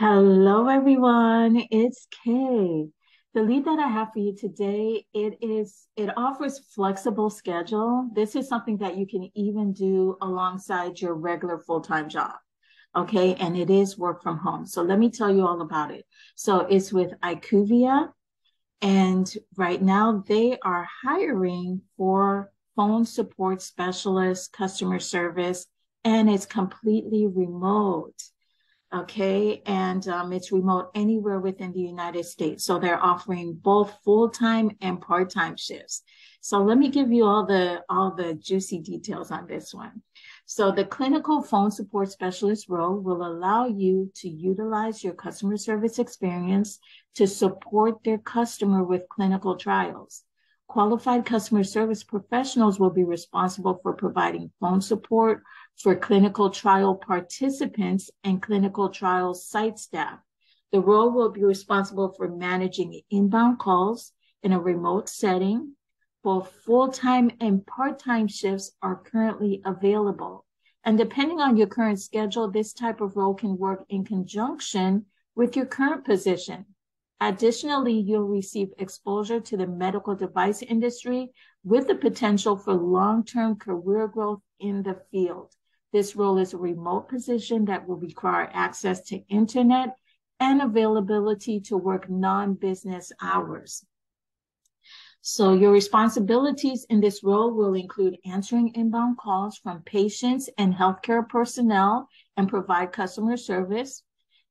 Hello, everyone. It's Kay. The lead that I have for you today, it is it offers flexible schedule. This is something that you can even do alongside your regular full-time job. Okay, and it is work from home. So let me tell you all about it. So it's with IQVIA, and right now they are hiring for phone support specialists, customer service, and it's completely remote okay? And um, it's remote anywhere within the united states. So they're offering both full-time and part-time shifts. So let me give you all the all the juicy details on this one. So the clinical phone support specialist role will allow you to utilize your customer service experience to support their customer with clinical trials Qualified customer service professionals will be responsible for providing phone support for clinical trial participants and clinical trial site staff. The role will be responsible for managing inbound calls in a remote setting. Both full-time and part-time shifts are currently available. And depending on your current schedule, this type of role can work in conjunction with your current position. Additionally, you'll receive exposure to the medical device industry with the potential for long-term career growth in the field. This role is a remote position that will require access to internet and availability to work non-business hours. So your responsibilities in this role will include answering inbound calls from patients and healthcare personnel and provide customer service,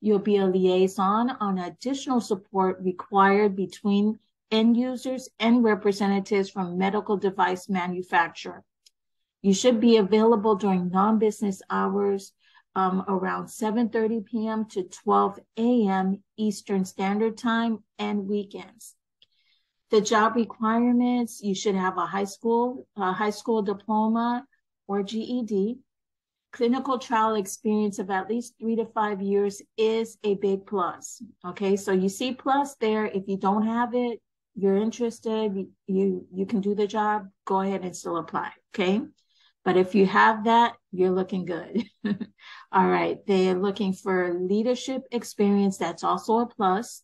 You'll be a liaison on additional support required between end users and representatives from medical device manufacturer. You should be available during non-business hours um, around 7.30 p.m. to 12 a.m. Eastern Standard Time and weekends. The job requirements, you should have a high school, a high school diploma or GED clinical trial experience of at least three to five years is a big plus. Okay, so you see plus there. If you don't have it, you're interested, you you can do the job. Go ahead and still apply. Okay, but if you have that, you're looking good. All right, they're looking for leadership experience. That's also a plus.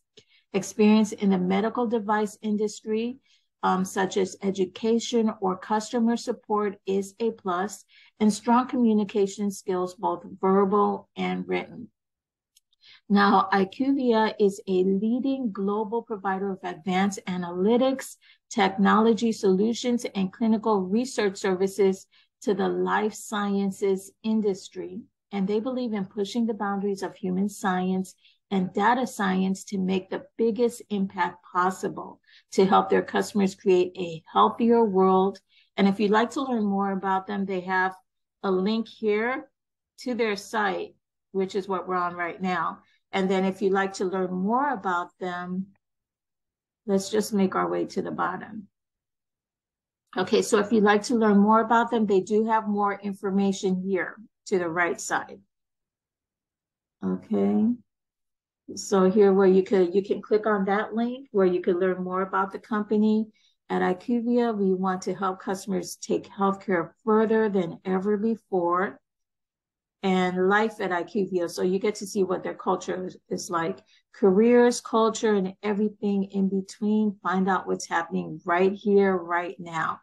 Experience in the medical device industry um, such as education or customer support is a plus, and strong communication skills, both verbal and written. Now, IQVIA is a leading global provider of advanced analytics, technology solutions, and clinical research services to the life sciences industry. And they believe in pushing the boundaries of human science and data science to make the biggest impact possible to help their customers create a healthier world. And if you'd like to learn more about them, they have a link here to their site, which is what we're on right now. And then if you'd like to learn more about them, let's just make our way to the bottom. Okay, so if you'd like to learn more about them, they do have more information here to the right side. Okay. So here where you could you can click on that link where you could learn more about the company. At IQVIA, we want to help customers take healthcare further than ever before. And life at IQVIA. So you get to see what their culture is like. Careers, culture, and everything in between. Find out what's happening right here, right now.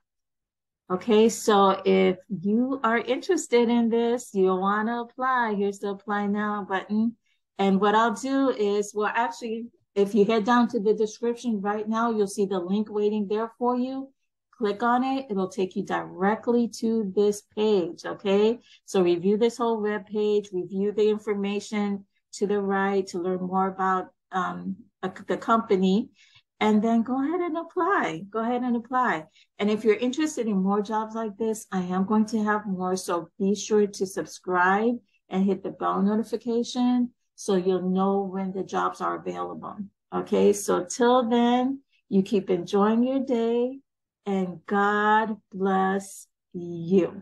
Okay, so if you are interested in this, you want to apply, here's the apply now button. And what I'll do is, well, actually, if you head down to the description right now, you'll see the link waiting there for you. Click on it. It'll take you directly to this page. Okay. So review this whole web page, review the information to the right to learn more about um, the company and then go ahead and apply. Go ahead and apply. And if you're interested in more jobs like this, I am going to have more. So be sure to subscribe and hit the bell notification so you'll know when the jobs are available. Okay, so till then, you keep enjoying your day and God bless you.